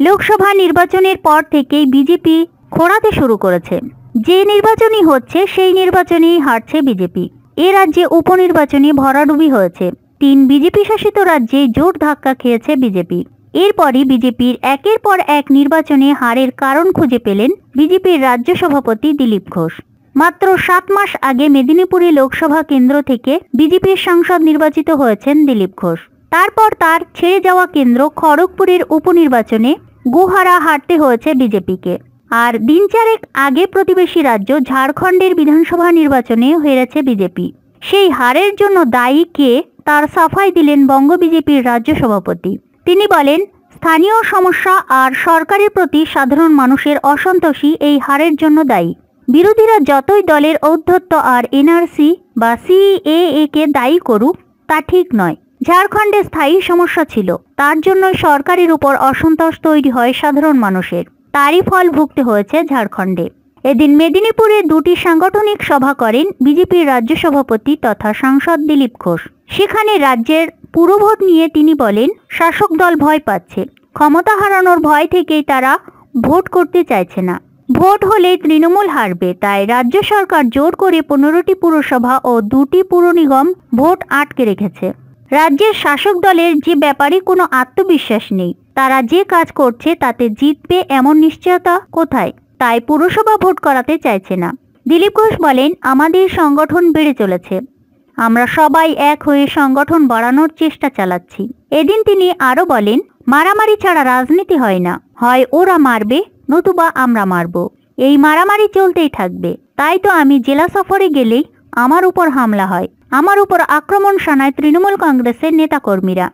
লোকসভা নির্বাচনের পর থেকেই বিজেপি খোঁড়াতে শুরু করেছে। যে নির্বাচনই হচ্ছে, সেই নির্বাচনেই হারছে বিজেপি। এ রাজ্যে উপনির্বাচনে ভরাডুবি হয়েছে। তিন বিজেপি শাসিত রাজ্যে জোর ধাক্কা খেয়েছে বিজেপি। এরপরই বিজেপির একের পর এক নির্বাচনে হারের কারণ খুঁজে পেলেন বিজেপির রাজ্য সভাপতি দিলীপ ঘোষ। মাত্র সাত মাস আগে মেদিনীপুরে লোকসভা কেন্দ্র থেকে বিজেপির সাংসদ নির্বাচিত হয়েছেন দিলীপ ঘোষ। তারপর তার ছেড়ে যাওয়া কেন্দ্র খড়গপুরের উপনির্বাচনে গুহারা হারতে হয়েছে বিজেপিকে। আর দিন চারেক আগে প্রতিবেশী রাজ্য ঝাড়খণ্ডের বিধানসভা নির্বাচনে হেরেছে বিজেপি। সেই হারের জন্য দায়ী কে তার সাফাই দিলেন বঙ্গ বিজেপির রাজ্য সভাপতি। তিনি বলেন, স্থানীয় সমস্যা আর সরকারের প্রতি সাধারণ মানুষের অসন্তোষই এই হারের জন্য দায়ী। বিরোধীরা যতই দলের ঔদ্ধত্য আর এনআরসি বা সিএএ কে দায়ী করুক, তা ঠিক নয়। ঝাড়খণ্ডে স্থায়ী সমস্যা ছিল। তার জন্যই সরকারের উপর অসন্তোষ তৈরি হয় সাধারণ মানুষের। তারই ফল ভুগতে হয়েছে ঝাড়খণ্ডে। এদিন মেদিনীপুরে দুটি সাংগঠনিক সভা করেন বিজেপির রাজ্য সভাপতি তথা সাংসদ দিলীপ ঘোষ। সেখানে রাজ্যের পুরভোট নিয়ে তিনি বলেন, শাসক দল ভয় পাচ্ছে। ক্ষমতা হারানোর ভয় থেকেই তারা ভোট করতে চাইছে না। ভোট হলে তৃণমূল হারবে। তাই রাজ্য সরকার জোর করে পনেরোটি পুরসভা ও দুটি পুর নিগম ভোট আটকে রেখেছে। রাজ্যের শাসক দলের যে ব্যাপারে কোনো আত্মবিশ্বাস নেই, তারা যে কাজ করছে তাতে জিতবে এমন নিশ্চয়তা কোথায়, তাই পুরসভা ভোট করাতে চাইছে না। দিলীপ ঘোষ বলেন, আমাদের সংগঠন বেড়ে চলেছে। আমরা সবাই এক হয়ে সংগঠন বাড়ানোর চেষ্টা চালাচ্ছি। এদিন তিনি আরও বলেন, মারামারি ছাড়া রাজনীতি হয় না। হয় ওরা মারবে, নতুবা আমরা মারব। এই মারামারি চলতেই থাকবে। তাই তো আমি জেলা সফরে গেলেই আমার উপর হামলা হয়। আমার উপর আক্রমণ শানায় তৃণমূল কংগ্রেসের নেতাকর্মীরা।